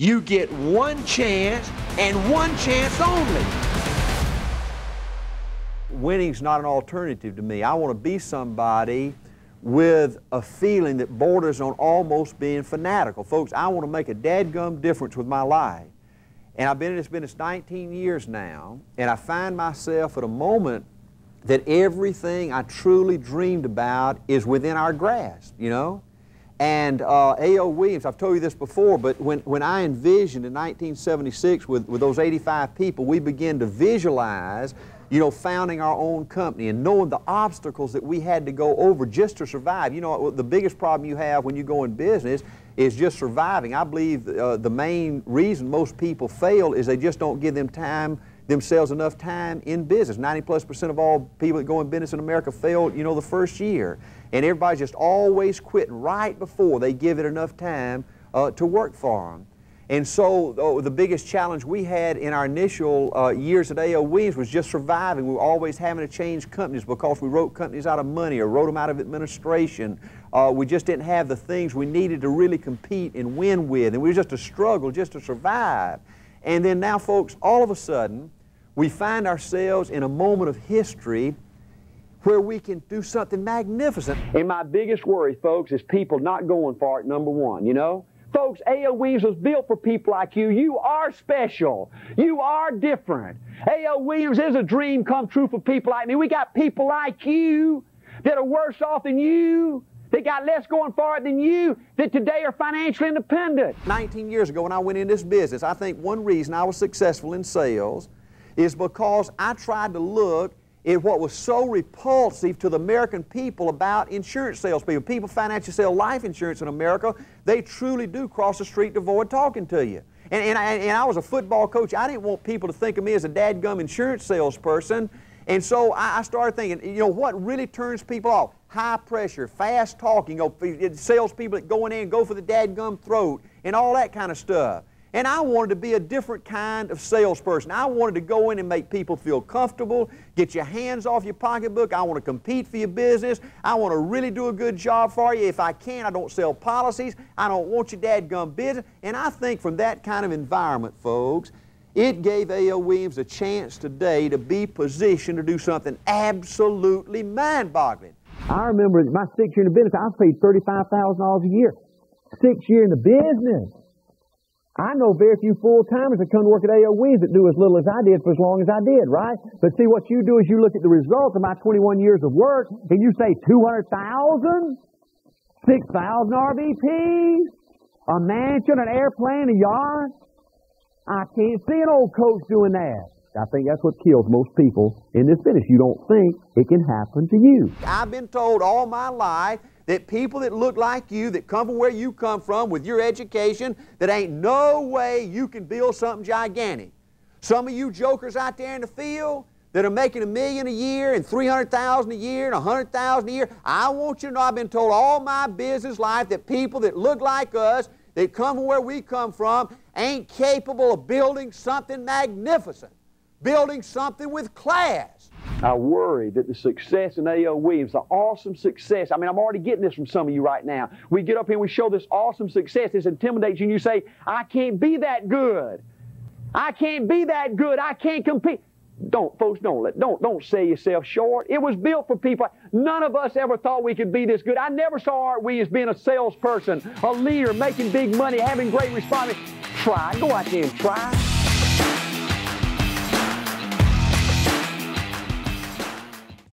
You get one chance and one chance only. Winning's not an alternative to me. I want to be somebody with a feeling that borders on almost being fanatical. Folks, I want to make a dadgum difference with my life. And I've been in this business 19 years now, and I find myself at a moment that everything I truly dreamed about is within our grasp, you know? And uh, A.L. Williams, I've told you this before, but when, when I envisioned in 1976 with, with those 85 people, we began to visualize, you know, founding our own company and knowing the obstacles that we had to go over just to survive. You know, the biggest problem you have when you go in business is just surviving. I believe uh, the main reason most people fail is they just don't give them time themselves enough time in business. 90 plus percent of all people that go in business in America fail, you know, the first year. And everybody's just always quitting right before they give it enough time uh, to work for them. And so oh, the biggest challenge we had in our initial uh, years at A.L. Williams was just surviving. We were always having to change companies because we wrote companies out of money or wrote them out of administration. Uh, we just didn't have the things we needed to really compete and win with. And we were just a struggle just to survive. And then now, folks, all of a sudden, we find ourselves in a moment of history where we can do something magnificent. And my biggest worry, folks, is people not going for it, number one, you know? Folks, A.L. Williams was built for people like you. You are special. You are different. A.L. Williams is a dream come true for people like me. We got people like you that are worse off than you, that got less going for it than you, that today are financially independent. 19 years ago when I went in this business, I think one reason I was successful in sales is because I tried to look at what was so repulsive to the American people about insurance salespeople. People financially sell life insurance in America, they truly do cross the street to avoid talking to you. And, and, I, and I was a football coach. I didn't want people to think of me as a dadgum insurance salesperson. And so I, I started thinking, you know, what really turns people off? High pressure, fast talking, you know, salespeople that go in there and go for the dadgum throat and all that kind of stuff. And I wanted to be a different kind of salesperson. I wanted to go in and make people feel comfortable, get your hands off your pocketbook. I want to compete for your business. I want to really do a good job for you. If I can, I don't sell policies. I don't want your dadgum business. And I think from that kind of environment, folks, it gave A.L. Williams a chance today to be positioned to do something absolutely mind-boggling. I remember my six year in the business, I paid $35,000 a year. Six year in the business. I know very few full-timers that come to work at AOWs that do as little as I did for as long as I did, right? But see, what you do is you look at the results of my 21 years of work and you say 200,000, 6,000 RVPs, a mansion, an airplane, a yacht. I can't see an old coach doing that. I think that's what kills most people in this business. You don't think it can happen to you. I've been told all my life that people that look like you, that come from where you come from with your education, that ain't no way you can build something gigantic. Some of you jokers out there in the field that are making a million a year and 300,000 a year and 100,000 a year, I want you to know I've been told all my business life that people that look like us, that come from where we come from, ain't capable of building something magnificent, building something with class. I worry that the success in A.L. Williams, the awesome success, I mean, I'm already getting this from some of you right now. We get up here and we show this awesome success, this intimidates you, and you say, I can't be that good. I can't be that good. I can't compete. Don't, folks, don't let, don't, don't sell yourself short. It was built for people. None of us ever thought we could be this good. I never saw Art Williams being a salesperson, a leader, making big money, having great response. Try. Go out there and try.